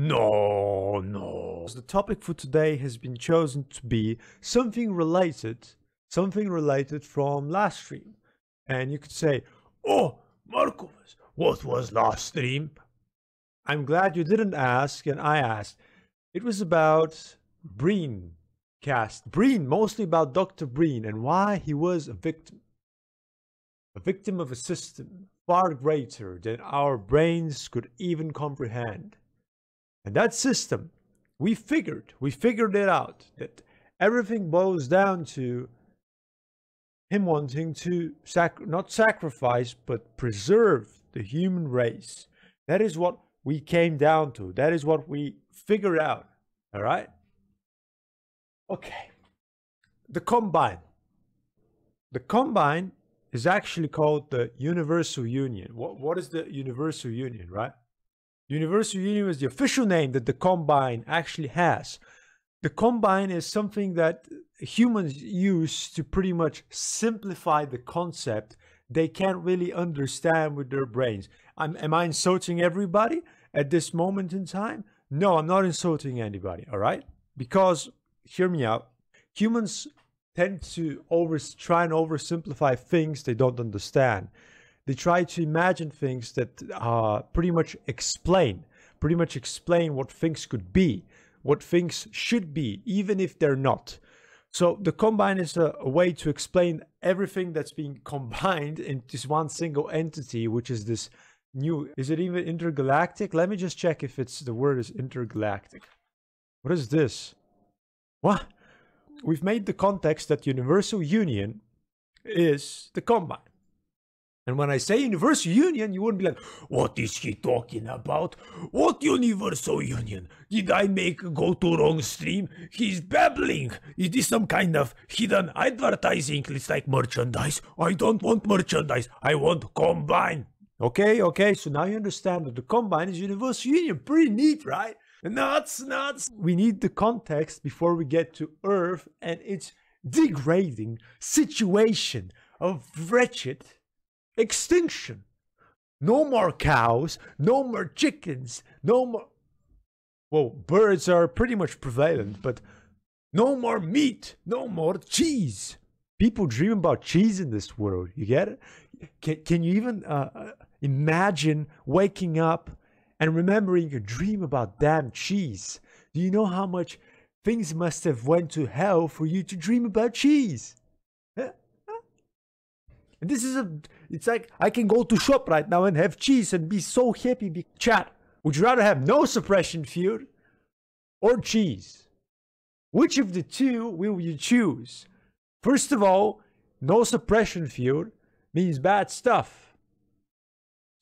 No, no. The topic for today has been chosen to be something related, something related from last stream. And you could say, Oh, Marcos, what was last stream? I'm glad you didn't ask, and I asked. It was about Breen cast. Breen, mostly about Dr. Breen and why he was a victim. A victim of a system far greater than our brains could even comprehend. And that system, we figured, we figured it out, that everything boils down to him wanting to sac- not sacrifice, but preserve the human race. That is what we came down to. That is what we figured out. All right? Okay. The Combine. The Combine is actually called the Universal Union. What, what is the Universal Union, right? Universal Union is the official name that the Combine actually has. The Combine is something that humans use to pretty much simplify the concept they can't really understand with their brains. I'm, am I insulting everybody at this moment in time? No, I'm not insulting anybody, all right? Because, hear me out, humans tend to over, try and oversimplify things they don't understand. They try to imagine things that uh, pretty much explain, pretty much explain what things could be, what things should be, even if they're not. So the combine is a, a, way to explain everything that's being combined into one single entity, which is this new. Is it even intergalactic? Let me just check if it's the word is intergalactic. What is this? What? We've made the context that Universal Union is the combine. And when I say universal union, you wouldn't be like, what is he talking about? What universal union? Did I make go to wrong stream? He's babbling. Is this some kind of hidden advertising? It's like merchandise. I don't want merchandise. I want combine. Okay, okay, so now you understand that the combine is universal union. Pretty neat, right? Nuts, nuts. We need the context before we get to Earth and its degrading situation of wretched extinction. No more cows, no more chickens, no more. Well, birds are pretty much prevalent, but no more meat, no more cheese. People dream about cheese in this world. You get it? Can, can you even uh, uh imagine waking up and remembering your dream about damn cheese? Do you know how much things must have went to hell for you to dream about cheese? And this is a, it's like I can go to shop right now and have cheese and be so happy. Be, chat, would you rather have no suppression field or cheese? Which of the two will you choose? First of all, no suppression field means bad stuff.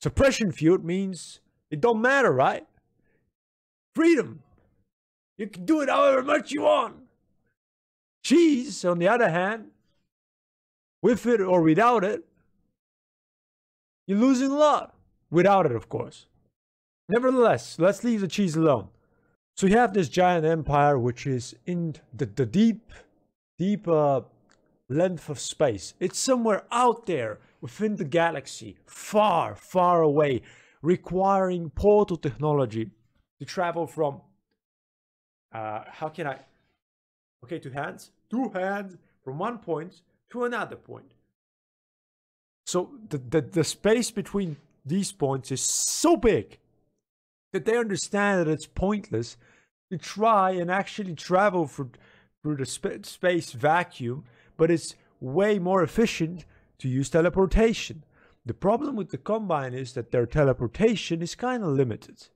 Suppression field means it don't matter, right? Freedom. You can do it however much you want. Cheese, on the other hand, with it or without it, you're losing a lot. Without it, of course. Nevertheless, let's leave the cheese alone. So you have this giant empire which is in the, the deep, deep uh, length of space. It's somewhere out there within the galaxy, far, far away, requiring portal technology to travel from, uh, how can I, okay, two hands, two hands from one point to another point. So the, the, the space between these points is so big that they understand that it's pointless to try and actually travel through, through the sp- space vacuum, but it's way more efficient to use teleportation. The problem with the Combine is that their teleportation is kind of limited.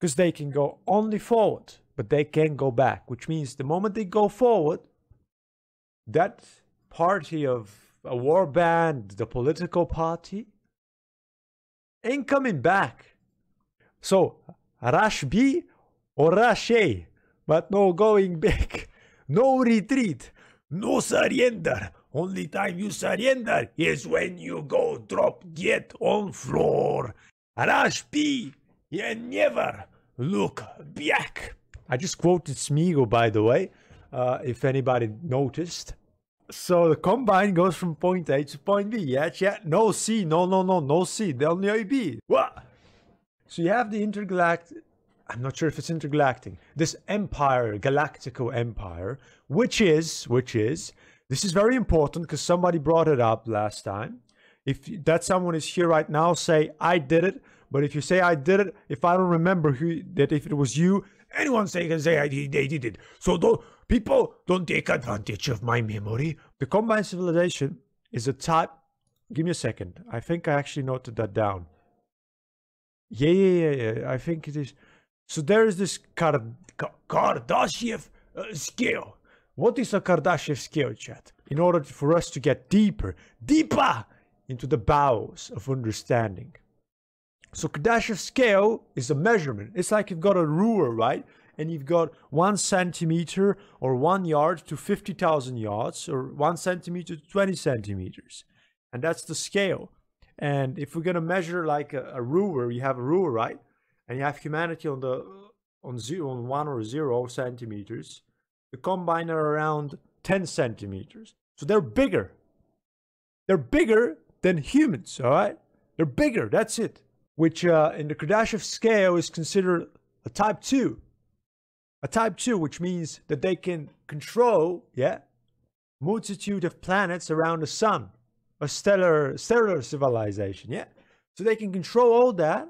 Because they can go only forward, but they can't go back, which means the moment they go forward, that party of a war band, the political party, ain't coming back. So, rush B or rush A, but no going back, no retreat, no surrender. Only time you surrender is when you go drop dead on floor. Rush B and never look back. I just quoted Smeagol, by the way, uh, if anybody noticed. So the combine goes from point A to point B. Yeah, yeah. No C. No, no, no, no C. Only A B. What? So you have the intergalactic, I'm not sure if it's intergalactic, this empire, Galactical Empire, which is, which is, this is very important because somebody brought it up last time. If that someone is here right now, say, I did it. But if you say I did it, if I don't remember who that if it was you, anyone say can say I they did it. So don't people don't take advantage of my memory. The Combine Civilization is a type. Give me a second. I think I actually noted that down. Yeah, yeah, yeah, yeah. I think it is. So there is this Kard- Kardashev uh, scale. What is a Kardashev scale, chat? In order for us to get deeper, deeper into the bowels of understanding. So Kardashev scale is a measurement. It's like you've got a ruler, right? And you've got one centimeter or one yard to 50,000 yards or one centimeter to 20 centimeters. And that's the scale. And if we're going to measure like a, a ruler, you have a ruler, right? And you have humanity on the on zero on one or zero centimeters. The combine are around 10 centimeters. So they're bigger. They're bigger than humans, all right? They're bigger, that's it. Which uh, in the Kardashev scale is considered a type 2. A type 2, which means that they can control, yeah, multitude of planets around the sun. A stellar, stellar civilization, yeah? So they can control all that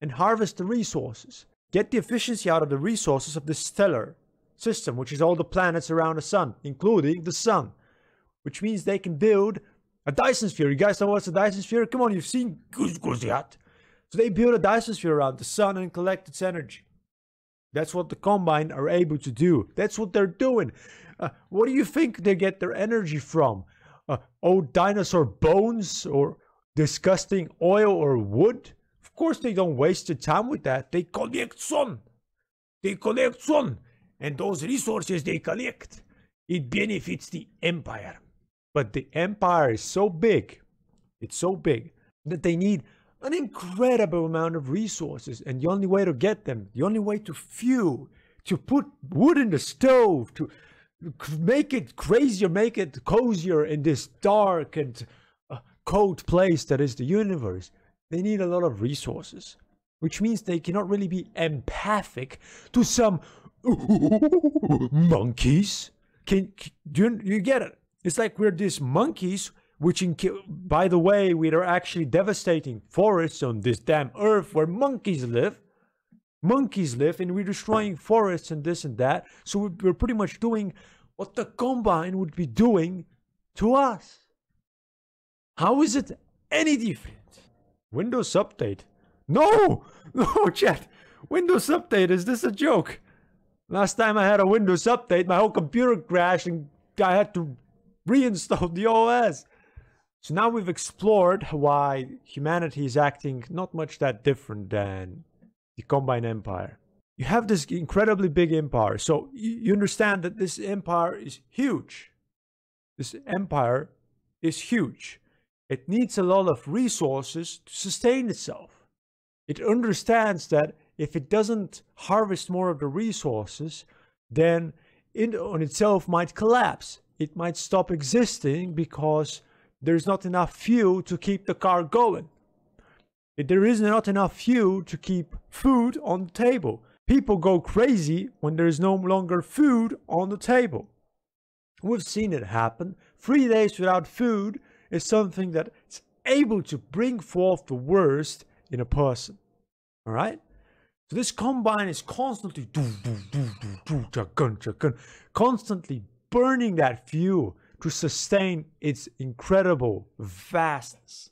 and harvest the resources. Get the efficiency out of the resources of the stellar system, which is all the planets around the sun, including the sun. Which means they can build a Dyson sphere. You guys know what's a Dyson sphere? Come on, you've seen Guzguzят. So they build a Dyson sphere around the sun and collect its energy. That's what the Combine are able to do. That's what they're doing. Uh, what do you think they get their energy from? Uh, old dinosaur bones or disgusting oil or wood? Of course, they don't waste their time with that. They collect sun. They collect sun. And those resources they collect, it benefits the empire. But the empire is so big, it's so big, that they need an incredible amount of resources. And the only way to get them, the only way to fuel, to put wood in the stove, to make it crazier, make it cozier in this dark and uh, cold place that is the universe, they need a lot of resources. Which means they cannot really be empathic to some monkeys. Can, do you, you get it? It's like we're these monkeys, which, by the way, we are actually devastating forests on this damn earth where monkeys live. Monkeys live, and we're destroying forests and this and that. So we're pretty much doing what the combine would be doing to us. How is it any different? Windows Update. No! No, chat. Windows Update, is this a joke? Last time I had a Windows Update, my whole computer crashed and I had to reinstall the OS. So now we've explored why humanity is acting not much that different than the Combine Empire. You have this incredibly big empire, so you understand that this empire is huge. This empire is huge. It needs a lot of resources to sustain itself. It understands that if it doesn't harvest more of the resources, then it on itself might collapse it might stop existing because there's not enough fuel to keep the car going. There is not enough fuel to keep food on the table. People go crazy when there is no longer food on the table. We've seen it happen. Three days without food is something that is able to bring forth the worst in a person. All right? So this combine is constantly constantly burning that fuel to sustain its incredible vastness.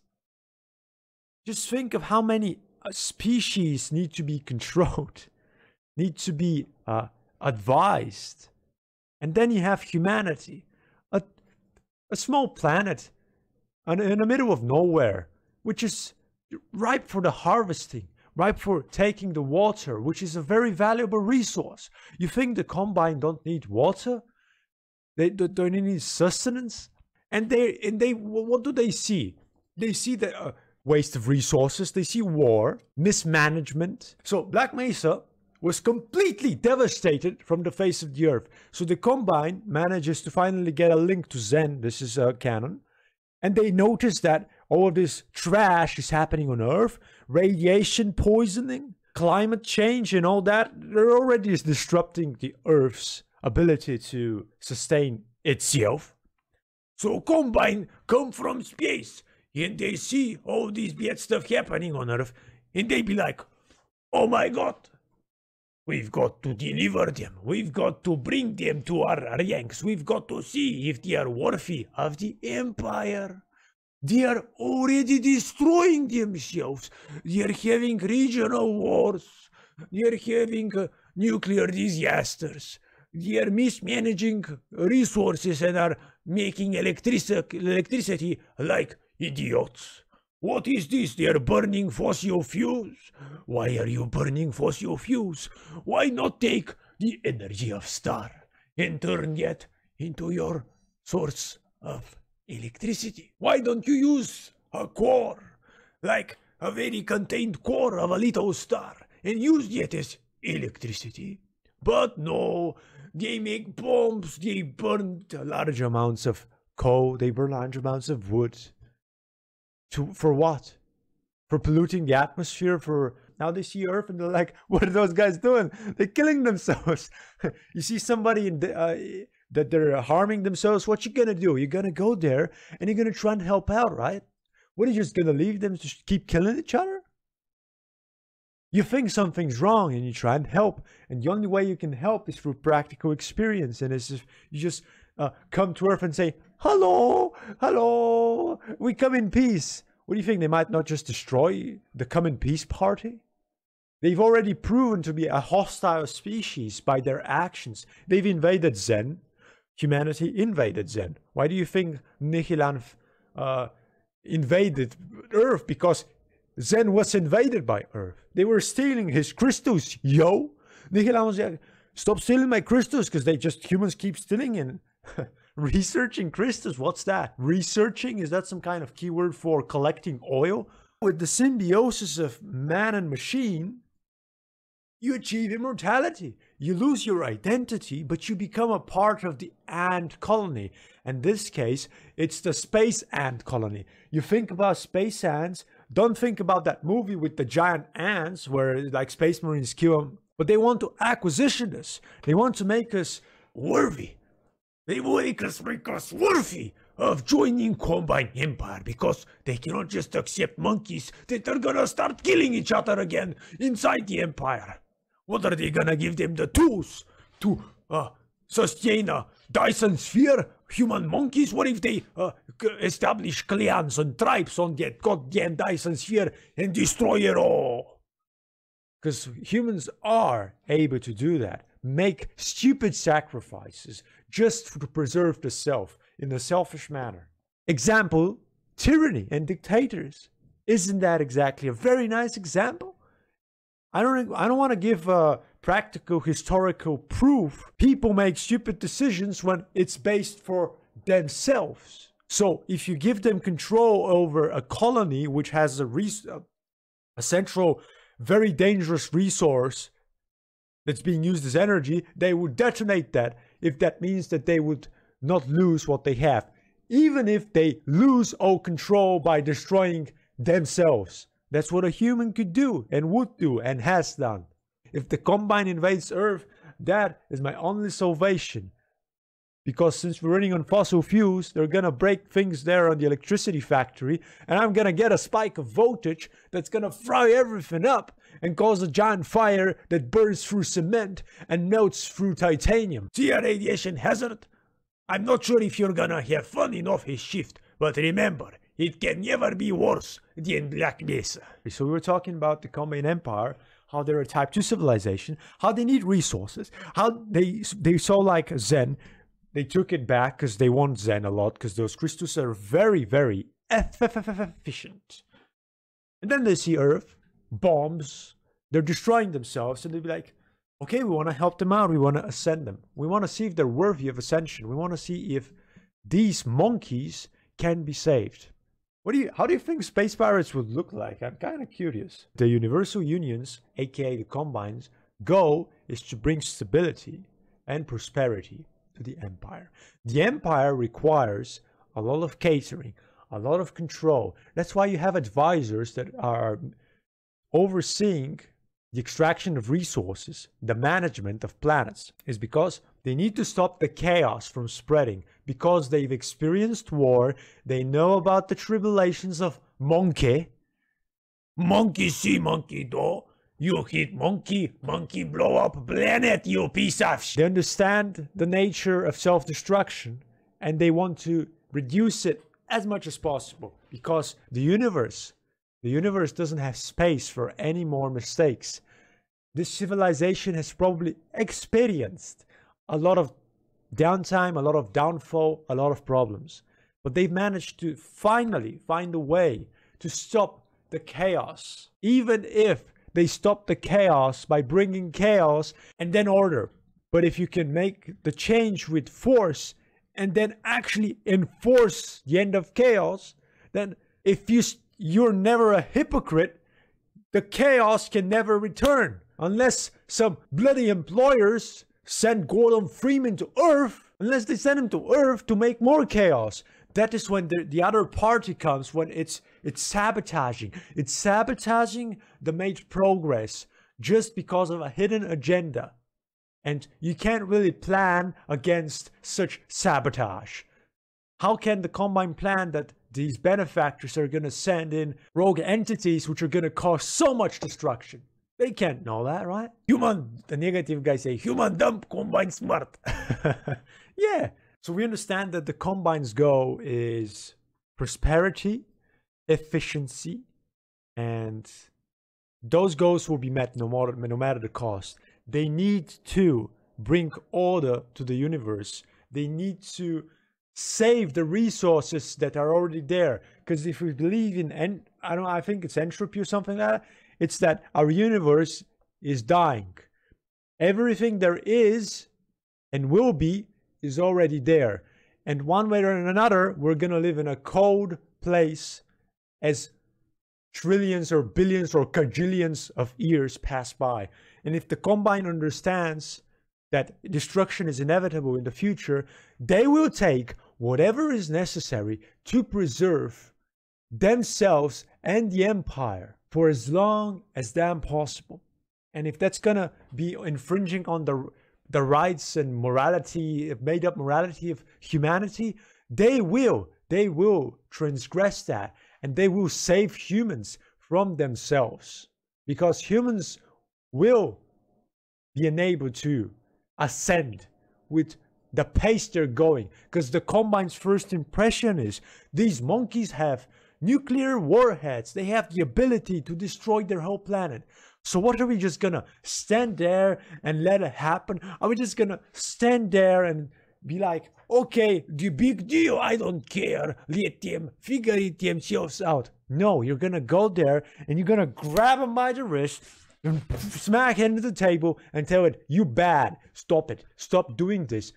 Just think of how many uh, species need to be controlled, need to be uh, advised. And then you have humanity, a, a small planet in the middle of nowhere, which is ripe for the harvesting, ripe for taking the water, which is a very valuable resource. You think the combine don't need water? They don't need sustenance, and they and they what do they see? They see the uh, waste of resources. They see war, mismanagement. So Black Mesa was completely devastated from the face of the earth. So the Combine manages to finally get a link to Xen. This is a uh, canon. And they notice that all this trash is happening on Earth, radiation poisoning, climate change and all that, they're already disrupting the Earth's ability to sustain itself. So Combine come from space and they see all this bad stuff happening on Earth and they be like, oh my god, we've got to deliver them. We've got to bring them to our ranks. We've got to see if they are worthy of the Empire. They are already destroying themselves. They are having regional wars. They are having uh, nuclear disasters. They are mismanaging resources and are making electric- electricity like idiots. What is this? They are burning fossil fuels. Why are you burning fossil fuels? Why not take the energy of star and turn it into your source of electricity? Why don't you use a core, like a very contained core of a little star, and use it as electricity? But no, they make bombs, they burn large amounts of coal, they burn large amounts of wood. To for what? For polluting the atmosphere, for now they see Earth and they're like, what are those guys doing? They're killing themselves. you see somebody in the, uh, that they're harming themselves, what you gonna do? You're gonna go there and you're gonna try and help out, right? What are you just gonna leave them to keep killing each other? You think something's wrong and you try and help, and the only way you can help is through practical experience. And it's if you just uh, come to Earth and say, "Hello, hello, we come in peace." What do you think? They might not just destroy the come in peace party. They've already proven to be a hostile species by their actions. They've invaded Xen humanity invaded Xen. Why do you think Nihilanth uh, invaded Earth? Because Xen was invaded by Earth. They were stealing his crystals, yo. Nihilanth was stop stealing my crystals because they just, humans keep stealing and researching crystals. What's that? Researching? Is that some kind of keyword for collecting oil? With the symbiosis of man and machine, you achieve immortality. You lose your identity, but you become a part of the ant colony. In this case, it's the space ant colony. You think about space ants, don't think about that movie with the giant ants where like space marines kill them, but they want to acquisition us. They want to make us worthy. They make us make us worthy of joining Combine Empire because they cannot just accept monkeys that are gonna start killing each other again inside the Empire. What are they gonna give them the tools to uh, sustain a Dyson sphere? Human monkeys? What if they uh, establish clans and tribes on that goddamn Dyson sphere and destroy it all? Because humans are able to do that. Make stupid sacrifices just to preserve the self in a selfish manner. Example tyranny and dictators. Isn't that exactly a very nice example? I don't I don't want to give uh, practical historical proof. People make stupid decisions when it's based for themselves. So if you give them control over a colony which has a, res- a central, very dangerous resource that's being used as energy, they would detonate that if that means that they would not lose what they have, even if they lose all control by destroying themselves. That's what a human could do and would do and has done. If the Combine invades Earth, that is my only salvation. Because since we're running on fossil fuels, they're gonna break things there on the electricity factory, and I'm gonna get a spike of voltage that's gonna fry everything up and cause a giant fire that burns through cement and melts through titanium. See a radiation hazard? I'm not sure if you're gonna have fun enough his shift, but remember, it can never be worse than Black Mesa. So we were talking about the Combine Empire, how they're a type 2 civilization, how they need resources, how they they saw like Xen, they took it back because they want Xen a lot, because those crystals are very, very efficient. And then they see Earth, bombs, they're destroying themselves, and they'd be like, okay, we want to help them out, we want to ascend them. We want to see if they're worthy of ascension. We want to see if these monkeys can be saved. What do you, how do you think space pirates would look like? I'm kind of curious. The Universal Unions, aka the Combines, goal is to bring stability and prosperity to the Empire. The Empire requires a lot of catering, a lot of control. That's why you have advisors that are overseeing the extraction of resources, the management of planets, is because they need to stop the chaos from spreading. Because they've experienced war, they know about the tribulations of monkey. Monkey see, monkey do. You hit monkey, monkey blow up planet, you piece of shit. They understand the nature of self destruction and they want to reduce it as much as possible because the universe the universe doesn't have space for any more mistakes this civilization has probably experienced a lot of downtime a lot of downfall a lot of problems. But they've managed to finally find a way to stop the chaos. Even if they stop the chaos by bringing chaos and then order. But if you can make the change with force and then actually enforce the end of chaos, then if you you're never a hypocrite, the chaos can never return unless some bloody employers send Gordon Freeman to Earth, unless they send him to Earth to make more chaos. That is when the, the other party comes, when it's it's sabotaging. It's sabotaging the made progress just because of a hidden agenda. And you can't really plan against such sabotage. How can the Combine plan that these benefactors are going to send in rogue entities which are going to cause so much destruction? They can't know that, right? Human, the negative guys say, human dumb, Combine smart. yeah. So we understand that the Combine's goal is prosperity, efficiency, and those goals will be met no matter, no matter the cost. They need to bring order to the universe. They need to save the resources that are already there. Because if we believe in, en- I don't I think it's entropy or something like that, it's that our universe is dying. Everything there is and will be is already there. And one way or another, we're going to live in a cold place as trillions or billions or cajillions of years pass by. And if the Combine understands that destruction is inevitable in the future, they will take whatever is necessary to preserve themselves and the empire for as long as damn possible. And if that's gonna be infringing on the the rights and morality, made up morality of humanity, they will, they will transgress that and they will save humans from themselves because humans will be enabled to ascend with the pace they're going. Because the Combine's first impression is these monkeys have nuclear warheads, they have the ability to destroy their whole planet. So, what are we just gonna stand there and let it happen? Are we just gonna stand there and be like, okay, the big deal, I don't care, let them figure it themselves out? No, you're gonna go there and you're gonna grab them by the wrist and smack it into the table and tell it, you bad. Stop it. Stop doing this.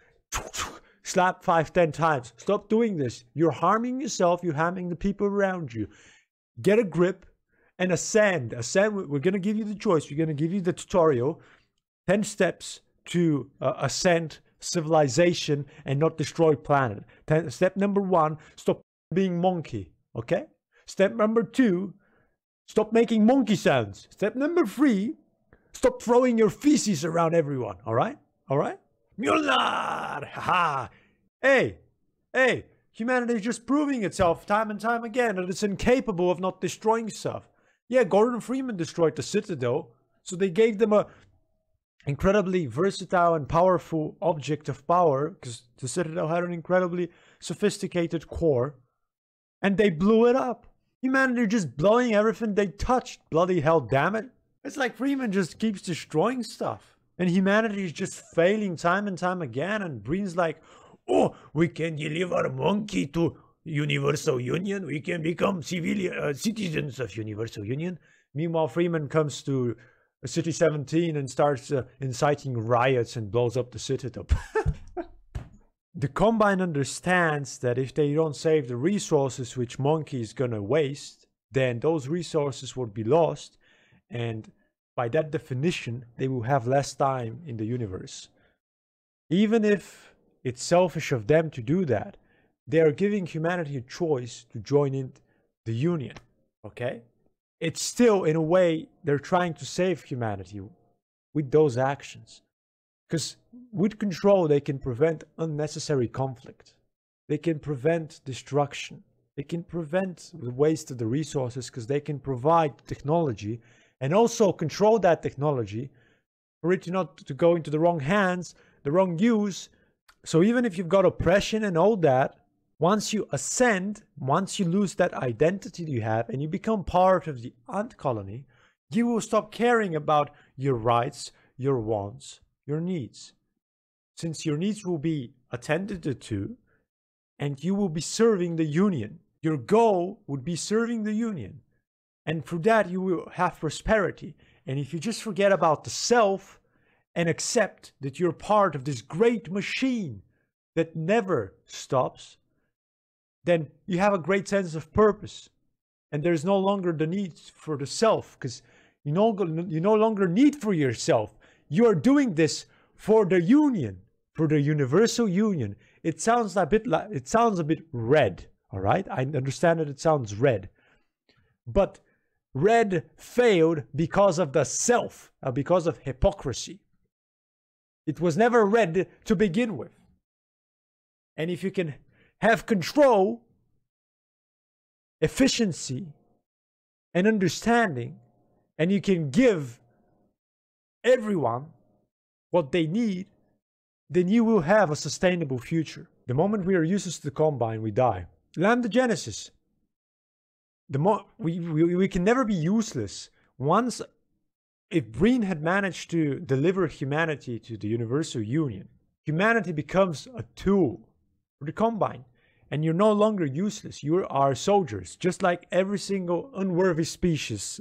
Slap five, ten times. Stop doing this. You're harming yourself. You're harming the people around you. Get a grip and ascend. Ascend. We're going to give you the choice. We're going to give you the tutorial. 10 steps to uh, ascend civilization and not destroy planet. Ten, step number one, stop being monkey. Okay? Step number two, Stop making monkey sounds. Step number three, stop throwing your feces around everyone. All right? All right? Mjolnir! Ha! Hey, hey, humanity is just proving itself time and time again that it's incapable of not destroying stuff. Yeah, Gordon Freeman destroyed the Citadel, so they gave them a incredibly versatile and powerful object of power because the Citadel had an incredibly sophisticated core, and they blew it up. Humanity just blowing everything they touched. Bloody hell, damn it. It's like Freeman just keeps destroying stuff. And humanity is just failing time and time again. And Breen's like, oh, we can deliver monkey to Universal Union. We can become civilian uh, citizens of Universal Union. Meanwhile, Freeman comes to City 17 and starts uh, inciting riots and blows up the Citadel. the Combine understands that if they don't save the resources which Monkey is gonna waste, then those resources will be lost, and by that definition, they will have less time in the universe. Even if it's selfish of them to do that, they are giving humanity a choice to join in the Union. Okay? it's still, in a way, they're trying to save humanity with those actions. Because with control, they can prevent unnecessary conflict, they can prevent destruction, they can prevent the waste of the resources because they can provide technology and also control that technology for it not to go into the wrong hands, the wrong use. So even if you've got oppression and all that, once you ascend, once you lose that identity you have and you become part of the ant colony, you will stop caring about your rights, your wants, your needs. Since your needs will be attended to and you will be serving the union. Your goal would be serving the union. And through that, you will have prosperity. And if you just forget about the self and accept that you're part of this great machine that never stops, then you have a great sense of purpose. And there's no longer the need for the self because you no, you no longer need for yourself. You are doing this for the union, for the universal union. It sounds a bit like it sounds a bit red, all right? I understand that it sounds red. But Red failed because of the self, uh, because of hypocrisy. It was never red to begin with. And if you can have control, efficiency, and understanding, and you can give everyone what they need, then you will have a sustainable future. The moment we are useless to the combine, we die. Lambda Genesis the more we, we we can never be useless once if Breen had managed to deliver humanity to the universal union humanity becomes a tool for the combine and you're no longer useless. You are soldiers just like every single unworthy species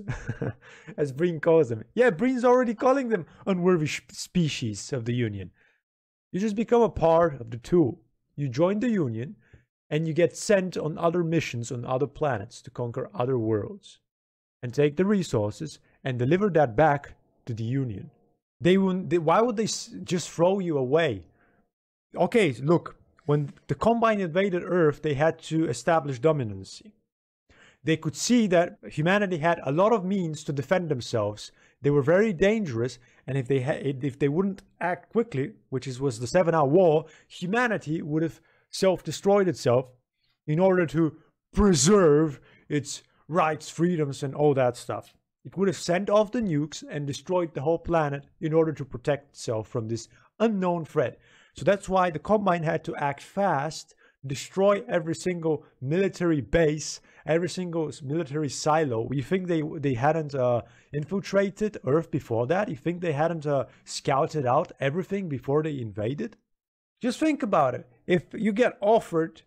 as Breen calls them. Yeah Breen's already calling them unworthy species of the union. You just become a part of the tool. You join the union and you get sent on other missions on other planets to conquer other worlds and take the resources and deliver that back to the Union. They wouldn't. They, why would they just throw you away? Okay, look. When the Combine invaded Earth, they had to establish dominancy. They could see that humanity had a lot of means to defend themselves. They were very dangerous, and if they if they wouldn't act quickly, which is, was the Seven Hour War, humanity would have self destroyed itself in order to preserve its rights, freedoms, and all that stuff. It would have sent off the nukes and destroyed the whole planet in order to protect itself from this unknown threat. So that's why the Combine had to act fast, destroy every single military base, every single military silo. You think they they hadn't uh, infiltrated Earth before that? You think they hadn't uh, scouted out everything before they invaded? Just think about it. If you get offered,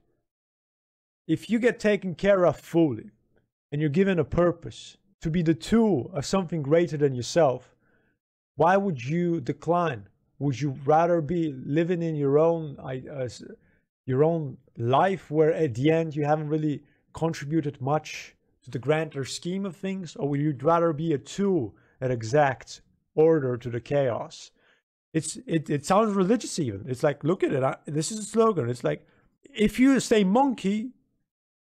if you get taken care of fully, and you're given a purpose to be the tool of something greater than yourself, why would you decline? Would you rather be living in your own uh, your own life, where at the end you haven't really contributed much to the grander scheme of things, or would you rather be a tool that exacts order to the chaos? It's it, it sounds religious even. It's like look at it. I, this is a slogan. It's like if you say monkey,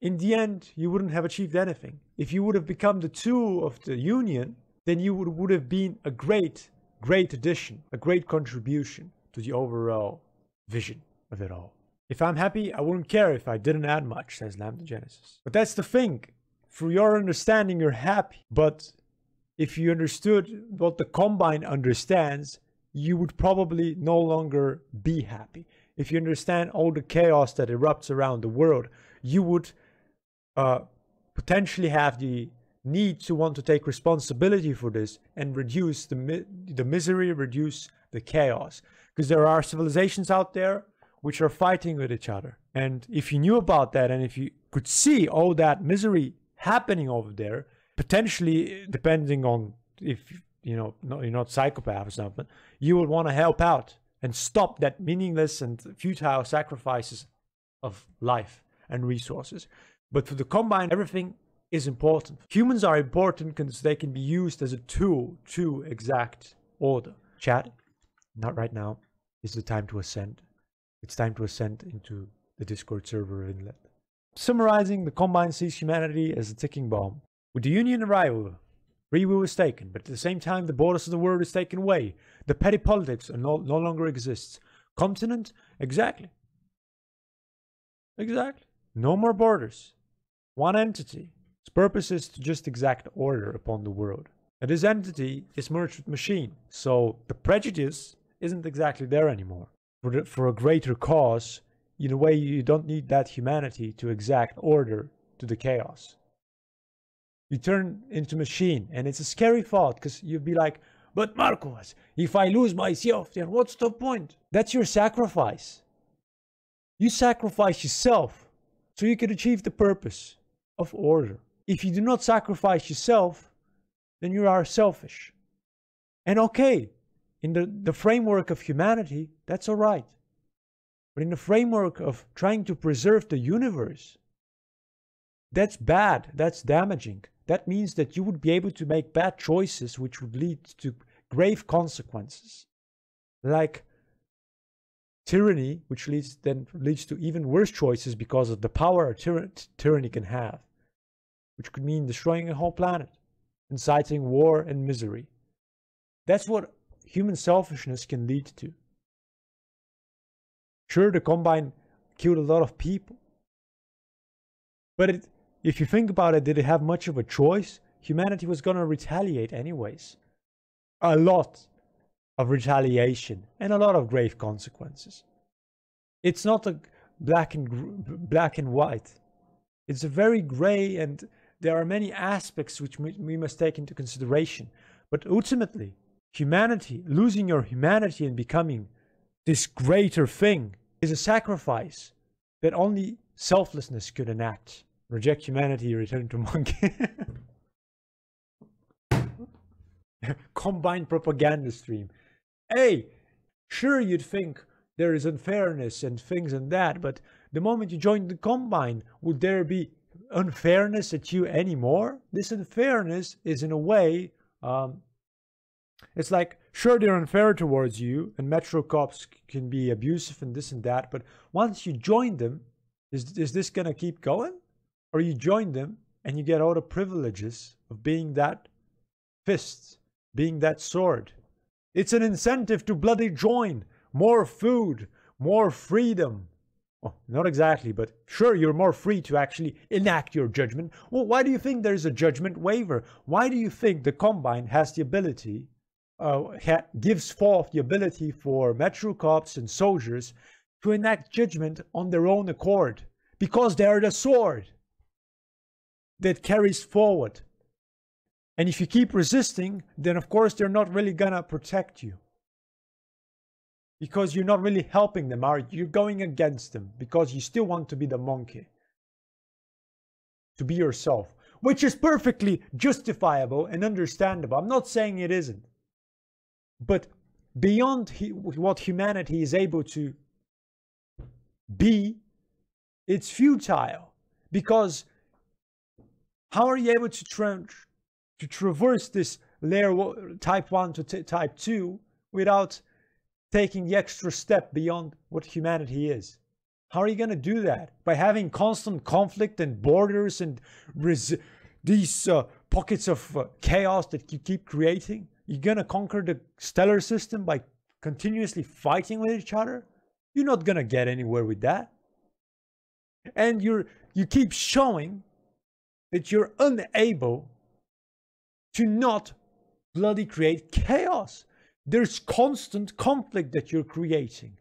in the end you wouldn't have achieved anything. If you would have become the tool of the union, then you would, would have been a great, great addition, a great contribution to the overall vision of it all. If I'm happy, I wouldn't care if I didn't add much, says Lambda Genesis. But that's the thing. Through your understanding, you're happy. But if you understood what the Combine understands, you would probably no longer be happy. If you understand all the chaos that erupts around the world, you would uh, potentially have the need to want to take responsibility for this and reduce the, mi- the misery, reduce the chaos. Because there are civilizations out there which are fighting with each other. And if you knew about that and if you could see all that misery happening over there, potentially, depending on if you know you're not psychopath or something, you would want to help out and stop that meaningless and futile sacrifices of life and resources. But for the combine, everything is important. Humans are important because they can be used as a tool to exact order. Chat, not right now. Is the time to ascend. It's time to ascend into the Discord server inlet. Summarizing, the Combine sees humanity as a ticking bomb. With the Union arrival, will is taken, but at the same time, the borders of the world is taken away. The petty politics no, no longer exists. Continent, exactly. Exactly. No more borders. One entity. Its purpose is to just exact order upon the world. And this entity is merged with machine, so the prejudice isn't exactly there anymore. For, the, for a greater cause, in a way, you don't need that humanity to exact order to the chaos. You turn into machine, and it's a scary thought because you'd be like, but Marcos, if I lose myself, then what's the point? That's your sacrifice. You sacrifice yourself so you can achieve the purpose of order. If you do not sacrifice yourself, then you are selfish. And okay, in the, the framework of humanity, that's all right. But in the framework of trying to preserve the universe, that's bad, that's damaging. That means that you would be able to make bad choices which would lead to grave consequences. Like tyranny, which leads then leads to even worse choices because of the power tyr- tyranny can have, which could mean destroying a whole planet, inciting war and misery. That's what human selfishness can lead to. Sure, the Combine killed a lot of people. But it, if you think about it, did it have much of a choice? Humanity was going to retaliate anyways. A lot of retaliation and a lot of grave consequences. It's not a black and black and white. It's a very gray and there are many aspects which we must take into consideration. But ultimately, humanity, losing your humanity and becoming this greater thing is a sacrifice that only selflessness could enact. Reject humanity, return to monkey. Combined propaganda stream. Hey, sure you'd think there is unfairness and things and that, but the moment you join the Combine, would there be unfairness at you anymore? This unfairness is in a way, um, it's like Sure, they're unfair towards you, and Metro cops can be abusive and this and that, but once you join them, is, is this going to keep going? Or you join them and you get all the privileges of being that fist, being that sword. It's an incentive to bloody join. More food, more freedom. Well, not exactly, but sure, you're more free to actually enact your judgment. Well, why do you think there's a judgment waiver? Why do you think the Combine has the ability uh, ha- gives forth the ability for metro cops and soldiers to enact judgment on their own accord because they are the sword that carries forward. And if you keep resisting, then of course they're not really gonna protect you. Because you're not really helping them, are you? You're going against them because you still want to be the monkey. To be yourself, which is perfectly justifiable and understandable. I'm not saying it isn't. But beyond what humanity is able to be, it's futile because how are you able to, tra- to traverse this layer type 1 to t- type 2 without taking the extra step beyond what humanity is? How are you going to do that? By having constant conflict and borders and res- these uh, pockets of uh, chaos that you keep creating? You're gonna conquer the stellar system by continuously fighting with each other? You're not gonna get anywhere with that. And you're you keep showing that you're unable to not bloody create chaos. There's constant conflict that you're creating.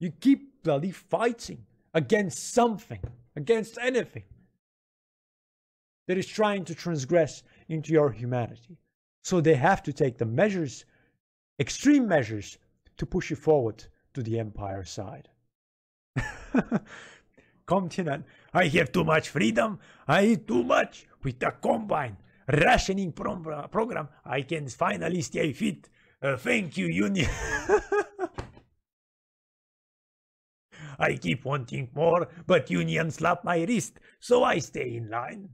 You keep bloody fighting against something, against anything that is trying to transgress into your humanity. So they have to take the measures, extreme measures, to push you forward to the empire side. Continent, I have too much freedom. I eat too much. With the combine rationing pro- program, I can finally stay fit. Uh, thank you, Union. I keep wanting more, but Union slap my wrist, so I stay in line.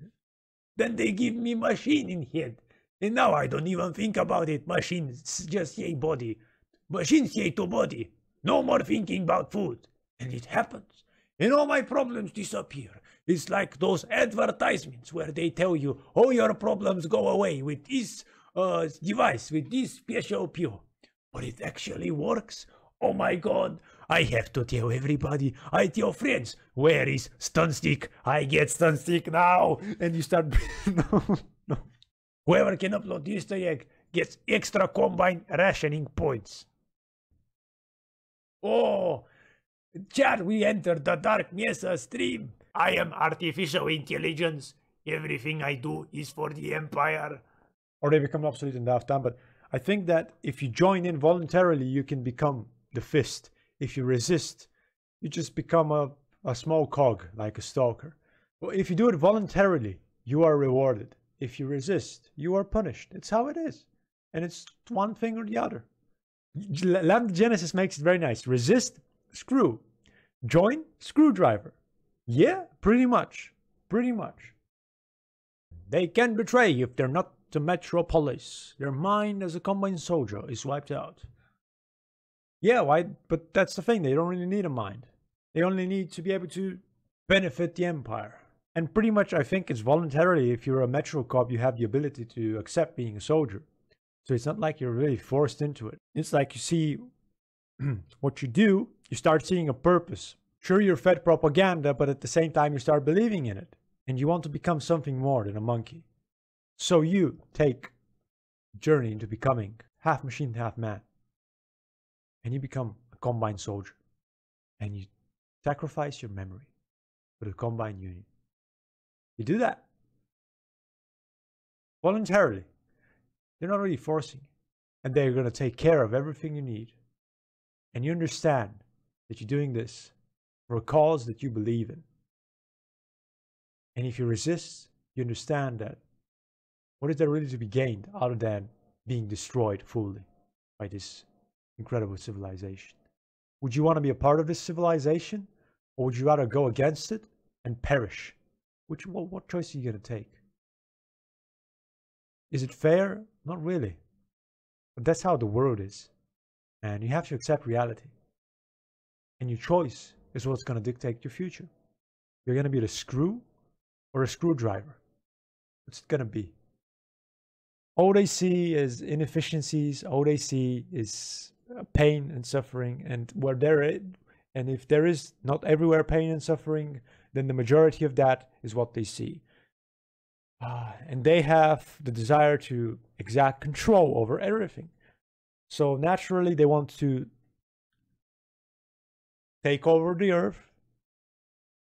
Then they give me machine in head. And now I don't even think about it. Machines just say body. Machines say to body. No more thinking about food. And it happens. and all my problems disappear. It's like those advertisements where they tell you all your problems go away with this uh, device, with this special pill. But it actually works. Oh my god, I have to tell everybody. I tell friends, where is stun stick? I get stun stick now. And you start. no, no. Whoever can upload the Easter egg gets extra combine rationing points. Oh, chat, we entered the Dark Mesa stream. I am artificial intelligence. Everything I do is for the Empire. Or they become obsolete in half time. But I think that if you join in voluntarily, you can become the fist. If you resist, you just become a, a small cog, like a stalker. But if you do it voluntarily, you are rewarded. If you resist, you are punished. It's how it is. And it's one thing or the other. Lambda Genesis makes it very nice. Resist, screw. Join, screwdriver. Yeah, pretty much. Pretty much. They can betray if they're not the metro police. Their mind as a combined soldier is wiped out. Yeah, why? But that's the thing. They don't really need a mind. They only need to be able to benefit the empire. And pretty much, I think it's voluntarily. If you're a metro cop, you have the ability to accept being a soldier. So it's not like you're really forced into it. It's like you see what you do, you start seeing a purpose. Sure, you're fed propaganda, but at the same time, you start believing in it. And you want to become something more than a monkey. So you take a journey into becoming half machine, half man. And you become a combined soldier. And you sacrifice your memory for the combined union. You do that voluntarily. They're not really forcing you. And they're going to take care of everything you need. And you understand that you're doing this for a cause that you believe in. And if you resist, you understand that what is there really to be gained other than being destroyed fully by this incredible civilization? Would you want to be a part of this civilization? Or would you rather go against it and perish? Which, what, what choice are you going to take? Is it fair? Not really. But that's how the world is. And you have to accept reality. And your choice is what's going to dictate your future. You're going to be the screw or a screwdriver. What's it going to be? All they see is inefficiencies. All they see is uh, pain and suffering. And where there is, and if there is not everywhere pain and suffering, then the majority of that is what they see. Uh, and they have the desire to exact control over everything. So naturally, they want to take over the earth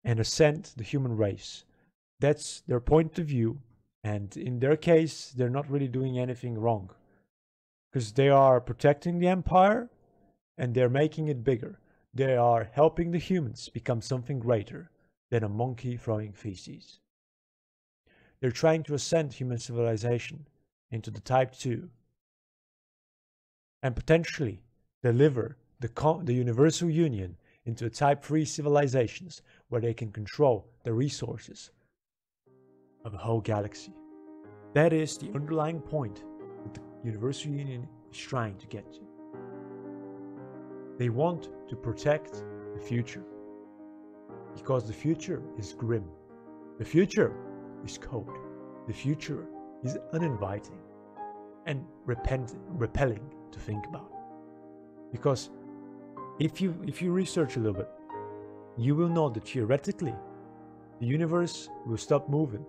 and ascend the human race. That's their point of view. And in their case, they're not really doing anything wrong because they are protecting the empire and they're making it bigger. They are helping the humans become something greater than a monkey throwing feces. They're trying to ascend human civilization into the Type 2 and potentially deliver the, the Universal Union into a Type 3 civilizations where they can control the resources of a whole galaxy. That is the underlying point that the Universal Union is trying to get to. They want to protect the future because the future is grim. The future is cold. The future is uninviting and repelling to think about. Because if you if you research a little bit, you will know that theoretically the universe will stop moving.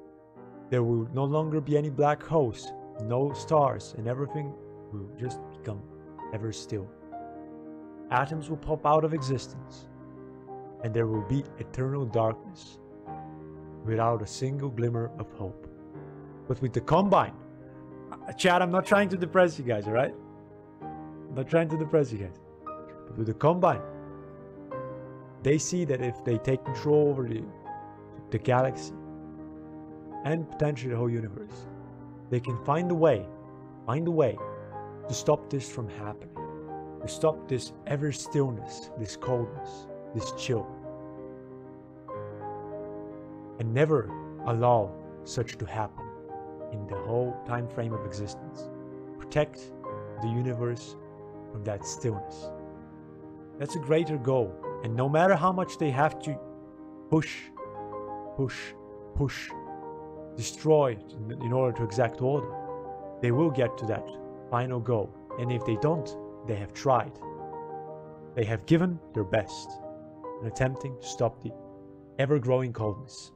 There will no longer be any black holes, no stars, and everything will just become ever still. Atoms will pop out of existence, and there will be eternal darkness without a single glimmer of hope. But with the Combine, uh, Chad, I'm not trying to depress you guys, alright? I'm not trying to depress you guys. But with the Combine, they see that if they take control over the, the galaxy and potentially the whole universe, they can find a way, find a way to stop this from happening, to stop this ever stillness, this coldness, this chill and never allow such to happen in the whole time frame of existence. Protect the universe from that stillness. That's a greater goal, and no matter how much they have to push, push, push, destroy in, order to exact order, they will get to that final goal. And if they don't, they have tried. They have given their best in attempting to stop the ever growing coldness.